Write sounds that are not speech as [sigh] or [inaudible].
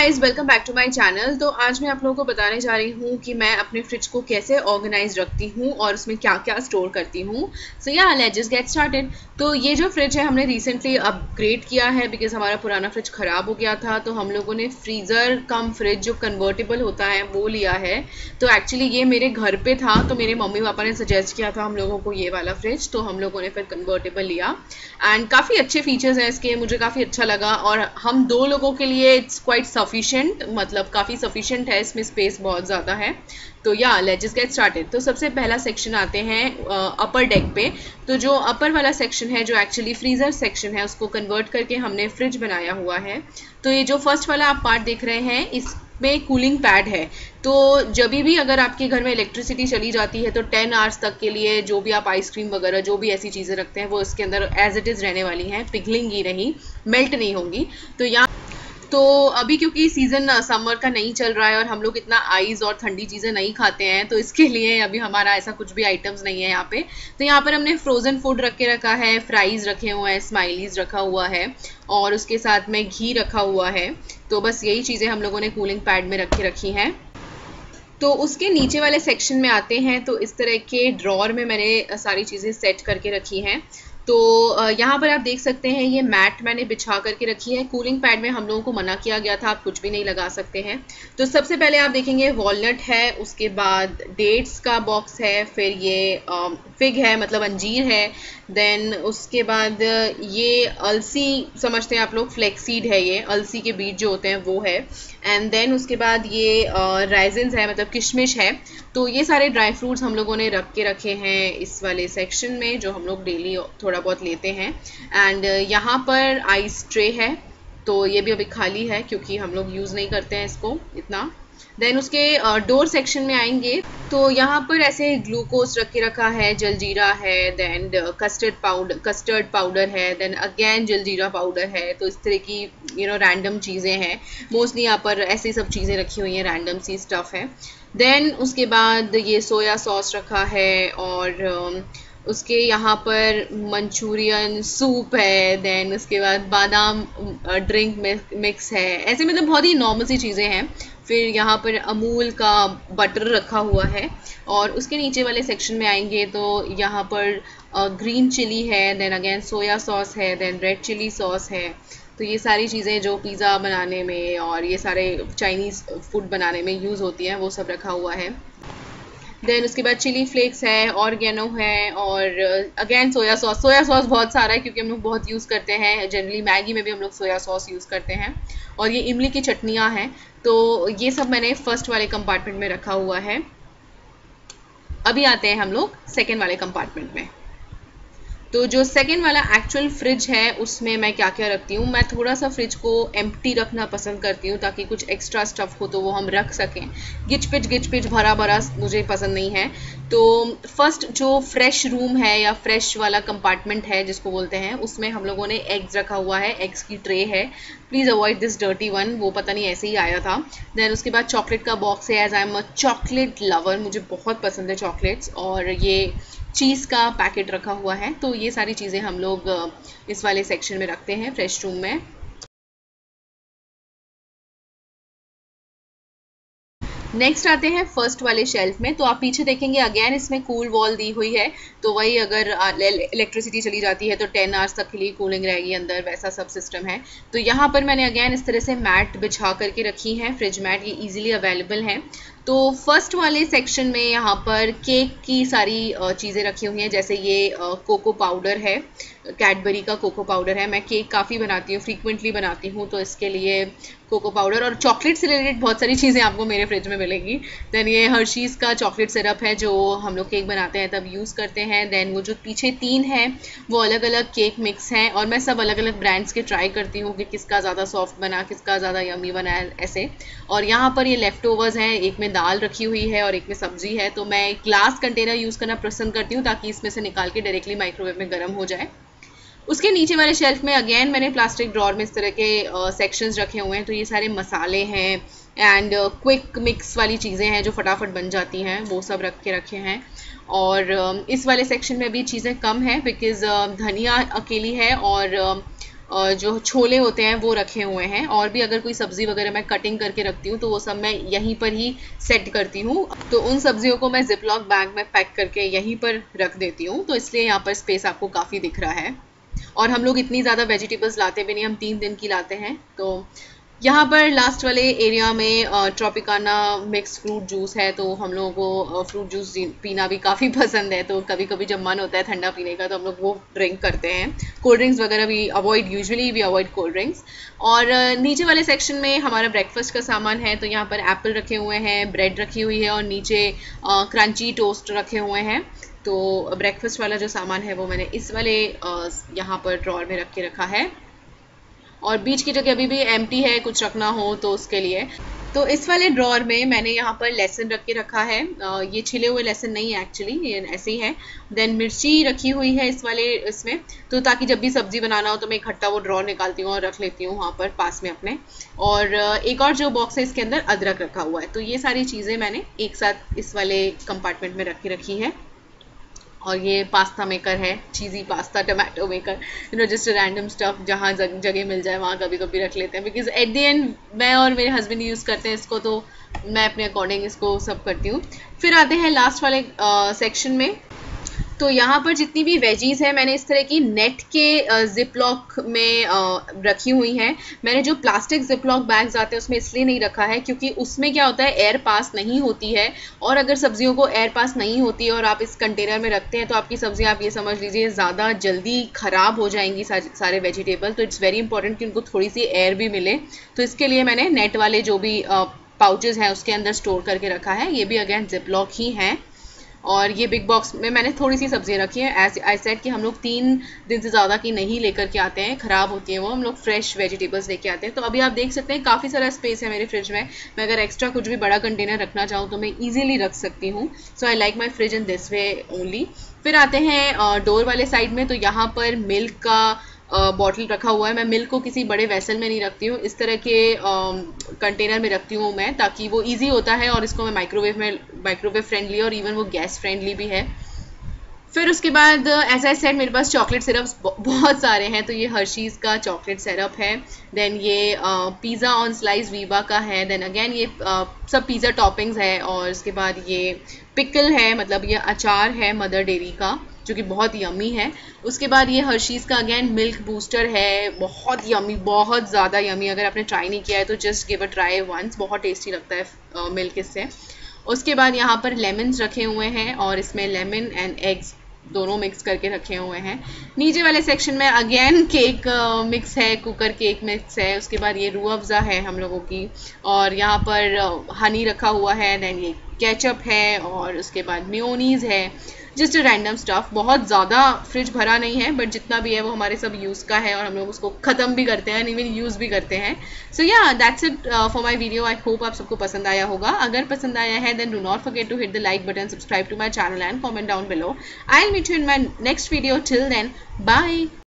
Guys welcome back to my channel तो आज मैं आप लोगों को बताने जा रही हूँ कि मैं अपने फ्रिज को कैसे ऑर्गेनाइज रखती हूँ और उसमें क्या क्या स्टोर करती हूँ। सो या लेट्स जस्ट गेट स्टार्टेड तो ये जो फ्रिज है, हमने रिसेंटली अपग्रेड किया है बिकॉज़ हमारा पुराना फ्रिज ख़राब हो गया था तो हम लोगों ने फ्रीज़र कम फ्रिज जो कन्वर्टेबल होता है, वो लिया है। तो एक्चुअली ये मेरे घर पर था तो मेरे मम्मी पापा ने सजेस्ट किया था हम लोगों को ये वाला फ्रिज तो हम लोगों ने फिर कन्वर्टेबल लिया। एंड काफ़ी अच्छे फीचर्स हैं इसके, मुझे काफ़ी अच्छा लगा और हम दो लोगों के लिए इट्स क्वाइट सफिशेंट मतलब काफ़ी सफिशेंट है, इसमें स्पेस बहुत ज़्यादा है। तो या लेट्स गेट स्टार्टेड तो सबसे पहला सेक्शन आते हैं अपर डेक पे। तो जो अपर वाला सेक्शन है, जो एक्चुअली फ्रीज़र सेक्शन है, उसको कन्वर्ट करके हमने फ्रिज बनाया हुआ है। तो ये जो फ़र्स्ट वाला आप पार्ट देख रहे हैं इस में कूलिंग पैड है। तो जब भी अगर आपके घर में इलेक्ट्रिसिटी चली जाती है तो 10 आवर्स तक के लिए जो भी आप आइसक्रीम वगैरह, जो भी ऐसी चीज़ें रखते हैं, वो इसके अंदर एज इट इज़ रहने वाली हैं। पिघलेंगी नहीं मेल्ट नहीं होंगी। तो यहाँ तो अभी क्योंकि सीज़न समर का नहीं चल रहा है और हम लोग इतना आइस और ठंडी चीज़ें नहीं खाते हैं तो इसके लिए अभी हमारा ऐसा कुछ भी आइटम्स नहीं है यहाँ पे। तो यहाँ पर हमने फ्रोज़न फ़ूड रख के रखा है फ्राइज़ रखे हुए हैं स्माइलीज़ रखा हुआ है और उसके साथ में घी रखा हुआ है। तो बस यही चीज़ें हम लोगों ने कूलिंग पैड में रख रखी हैं। तो उसके नीचे वाले सेक्शन में आते हैं तो इस तरह के ड्रॉर में मैंने सारी चीज़ें सेट करके रखी हैं। तो यहाँ पर आप देख सकते हैं, ये मैट मैंने बिछा करके रखी है। कूलिंग पैड में हम लोगों को मना किया गया था, आप कुछ भी नहीं लगा सकते हैं। तो सबसे पहले आप देखेंगे वॉलनट है, उसके बाद डेट्स का बॉक्स है, फिर ये फिग है मतलब अंजीर है। देन उसके बाद ये अलसी समझते हैं आप लोग फ्लेक्सीड है ये, अलसी के बीज जो होते हैं वो है। एंड देन उसके बाद ये राइजन्स है मतलब किशमिश है। तो ये सारे ड्राई फ्रूट्स हम लोगों ने रख के रखे हैं इस वाले सेक्शन में, जो हम लोग डेली थोड़ा बहुत लेते हैं। एंड यहाँ पर आइस ट्रे है तो ये भी अभी खाली है, क्योंकि हम लोग यूज़ नहीं करते हैं इसको इतना। देन उसके डोर सेक्शन में आएँगे। तो यहाँ पर ऐसे ग्लूकोज रख के रखा है, जलजीरा है then custard powder custard powder है देन अगेन जलजीरा पाउडर है। तो इस तरह की यू नो रैंडम चीज़ें हैं। मोस्टली यहाँ पर ऐसी सब चीज़ें रखी हुई हैं रैंडम सी स्टफ़ है। देन उसके बाद ये सोया सॉस रखा है और उसके यहाँ पर मंचूरियन सूप है। देन उसके बाद बादाम ड्रिंक मिक्स है। ऐसे मतलब बहुत ही नॉर्मल सी चीज़ें हैं। फिर यहाँ पर अमूल का बटर रखा हुआ है और उसके नीचे वाले सेक्शन में आएँगे तो यहाँ पर ग्रीन चिली है देन अगेन सोया सॉस है देन रेड चिली सॉस है। तो ये सारी चीज़ें जो पिज़्ज़ा बनाने में और ये सारे चाइनीज़ फ़ूड बनाने में यूज़ होती हैं, वो सब रखा हुआ है। देन उसके बाद चिली फ्लेक्स है ऑर्गेनो है और again soya sauce soya sauce बहुत सारा है क्योंकि हम लोग बहुत यूज़ करते हैं. जनरली मैगी में भी हम लोग सोया सॉस यूज़ करते हैं. और ये इमली की चटनियाँ हैं. तो ये सब मैंने फ़र्स्ट वाले कंपार्टमेंट में रखा हुआ है. अभी आते हैं हम लोग सेकेंड वाले कंपार्टमेंट में. तो जो सेकेंड वाला एक्चुअल फ्रिज है, उसमें मैं क्या क्या रखती हूँ? मैं थोड़ा सा फ्रिज को एम्प्टी रखना पसंद करती हूँ ताकि कुछ एक्स्ट्रा स्टफ़ हो तो वो हम रख सकें। गिच पिच गिच पिच भरा भरा मुझे पसंद नहीं है। तो फ़र्स्ट जो फ्रेश रूम है या फ्रेश वाला कंपार्टमेंट है, जिसको बोलते हैं, उसमें हम लोगों ने एग्स रखा हुआ है। एग्स की ट्रे है। Please avoid this dirty one वो पता नहीं ऐसे ही आया था। देन उसके बाद चॉकलेट का बॉक्स है। As I am a chocolate lover मुझे बहुत पसंद है चॉकलेट्स और ये चीज़ का पैकेट रखा हुआ है तो ये सारी चीज़ें हम लोग इस वाले सेक्शन में रखते हैं फ्रेश रूम में। नेक्स्ट आते हैं फ़र्स्ट वाले शेल्फ में तो आप पीछे देखेंगे अगेन इसमें कूल वॉल दी हुई है तो वही अगर इलेक्ट्रिसिटी चली जाती है तो टेन आवर्स तक के लिए कूलिंग रहेगी अंदर, वैसा सब सिस्टम है। तो यहाँ पर मैंने अगेन इस तरह से मैट बिछा करके रखी है फ्रिज मैट ये इजीली अवेलेबल हैं। तो फ़र्स्ट वाले सेक्शन में यहाँ पर केक की सारी चीज़ें रखी हुई हैं, जैसे ये कोको पाउडर है कैडबरी का कोको पाउडर है, मैं केक काफ़ी बनाती हूँ फ्रीक्वेंटली बनाती हूँ तो इसके लिए कोको पाउडर और चॉकलेट से रिलेटेड बहुत सारी चीज़ें आपको मेरे फ्रिज में मिलेंगी। देन ये हर्शीज़ का चॉकलेट सिरप है, जो हम लोग केक बनाते हैं, तब यूज़ करते हैं। देन वो जो पीछे तीन है, वो अलग अलग केक मिक्स हैं, और मैं सब अलग अलग ब्रांड्स के ट्राई करती हूँ कि किसका ज़्यादा सॉफ्ट बना, किसका ज़्यादा यमी बना, ऐसे। और यहाँ पर ये लेफ़्ट ओवर्स हैं, एक में दाल रखी हुई है और एक में सब्ज़ी है तो मैं ग्लास कंटेनर यूज़ करना पसंद करती हूँ ताकि इसमें से निकाल के डायरेक्टली माइक्रोवेव में गर्म हो जाए। उसके नीचे वाले शेल्फ में अगेन मैंने प्लास्टिक ड्रॉर में इस तरह के सेक्शंस रखे हुए हैं तो ये सारे मसाले हैं एंड क्विक मिक्स वाली चीज़ें हैं जो फटाफट बन जाती हैं वो सब रख के रखे हैं। और uh, इस वाले सेक्शन में भी चीज़ें कम हैं बिकॉज़ uh, धनिया अकेली है और जो छोले होते हैं, वो रखे हुए हैं। और भी अगर कोई सब्ज़ी वगैरह मैं कटिंग करके रखती हूँ तो वो सब मैं यहीं पर ही सेट करती हूँ। तो उन सब्जियों को मैं जिपलॉक बैग में पैक करके यहीं पर रख देती हूँ। तो इसलिए यहाँ पर स्पेस आपको काफ़ी दिख रहा है। और हम लोग इतनी ज़्यादा वेजिटेबल्स लाते भी नहीं, हम तीन दिन की लाते हैं। तो यहाँ पर लास्ट वाले एरिया में ट्रॉपिकाना मिक्स फ्रूट जूस है तो हम लोगों को फ्रूट जूस पीना भी काफ़ी [laughs] पसंद है। तो कभी कभी जब मन होता है ठंडा पीने का तो हम लोग वो ड्रिंक करते हैं। कोल्ड ड्रिंक्स वगैरह भी avoid usually we avoid cold drinks और नीचे वाले सेक्शन में हमारा ब्रेकफास्ट का सामान है तो यहाँ पर एप्पल रखे हुए हैं ब्रेड रखी हुई है, और नीचे क्रंची टोस्ट रखे हुए हैं। तो ब्रेकफास्ट वाला जो सामान है, वो मैंने इस वाले यहाँ पर ड्रॉर में रख के रखा है। और बीच की जगह अभी भी एम है, कुछ रखना हो तो उसके लिए। तो इस वाले ड्रॉर में मैंने यहाँ पर लेसन रख के रखा है। ये छिले हुए लेसन नहीं है एक्चुअली ये ऐसे ही है। देन मिर्ची रखी हुई है इस वाले, इसमें। तो ताकि जब भी सब्ज़ी बनाना हो तो मैं इकट्ठा वो ड्रॉर निकालती हूँ और रख लेती हूँ वहाँ पर, पास में अपने। और एक और जो बॉक्स है इसके अंदर अदरक रखा हुआ है। तो ये सारी चीज़ें मैंने एक साथ इस वाले कंपार्टमेंट में रख के रखी है। और ये पास्ता मेकर है cheesy pasta tomato maker you know just random stuff जहाँ जगह मिल जाए, वहाँ कभी कभी रख लेते हैं। बिकॉज़ एट दी एंड मैं और मेरे हस्बैंड यूज़ करते हैं इसको तो मैं अपने अकॉर्डिंग इसको सब करती हूँ। फिर आते हैं लास्ट वाले सेक्शन में। तो यहाँ पर जितनी भी वेजीज है, मैंने इस तरह की नेट के जिप लॉक में रखी हुई हैं। मैंने जो प्लास्टिक जिप लॉक बैग्स आते हैं, उसमें इसलिए नहीं रखा है क्योंकि उसमें क्या होता है एयर पास नहीं होती है। और अगर सब्जियों को एयर पास नहीं होती है और आप इस कंटेनर में रखते हैं तो आपकी सब्ज़ी आप ये समझ लीजिए, ज़्यादा जल्दी ख़राब हो जाएँगी सारे वेजिटेबल तो इट्स वेरी इंपॉर्टेंट कि उनको थोड़ी सी एयर भी मिले। तो इसके लिए मैंने नेट वाले जो भी पाउचेज हैं, उसके अंदर स्टोर करके रखा है। ये भी अगेन जिप लॉक ही हैं। और ये बिग बॉक्स में मैंने थोड़ी सी सब्ज़ियाँ रखी हैं। एज आई सेट कि हम लोग तीन दिन से ज़्यादा की नहीं लेकर के आते हैं, ख़राब होती हैं वो। हम लोग फ्रेश वेजिटेबल्स लेके आते हैं। तो अभी आप देख सकते हैं काफ़ी सारा स्पेस है मेरे फ्रिज में। मैं अगर एक्स्ट्रा कुछ भी बड़ा कंटेनर रखना चाहूँ तो मैं ईजिली रख सकती हूँ। So I like my fridge in this way only फिर आते हैं डोर वाले साइड में। तो यहाँ पर मिल्क का बॉटल रखा हुआ है। मैं मिल्क को किसी बड़े वेसल में नहीं रखती हूँ। इस तरह के कंटेनर में रखती हूँ मैं, ताकि वो इजी होता है और इसको मैं माइक्रोवेव में माइक्रोवेव फ्रेंडली और इवन वो गैस फ्रेंडली भी है। फिर उसके बाद एज आई सेड मेरे पास चॉकलेट सिरप बहुत सारे हैं तो ये हर्शीज़ का चॉकलेट सिरप है। देन ये पिज़्ज़ा ऑन स्लाइस वीवा का है। देन अगेन ये uh, सब पिज़्ज़ा टॉपिंग्स है और उसके बाद ये पिकल है मतलब ये अचार है मदर डेरी का जो कि बहुत यमी है। उसके बाद ये हर्शीज़ का अगेन मिल्क बूस्टर है बहुत यमी बहुत ज़्यादा यमी अगर आपने ट्राई नहीं किया है तो just give a try once बहुत टेस्टी लगता है मिल्क इससे। उसके बाद यहाँ पर लेमन्स रखे हुए हैं और इसमें लेमन एंड एग्स दोनों मिक्स करके रखे हुए हैं। नीचे वाले सेक्शन में अगेन केक मिक्स है कुकर केक मिक्स है, उसके बाद ये रू अफ़ज़ा है हम लोगों की, और यहाँ पर हनी रखा हुआ है दैन ये केचप है, और उसके बाद म्योनीज़ है। जस्ट रैंडम स्टफ़ बहुत ज़्यादा फ्रिज भरा नहीं है बट जितना भी है वो हमारे सब यूज़ का है और हम लोग उसको ख़त्म भी करते हैं इवन यूज़ भी करते हैं। So yeah that's it for my video I hope आप सबको पसंद आया होगा। अगर पसंद आया है then do not forget to hit the like button subscribe to my channel and comment down below I'll meet you in my next video till then bye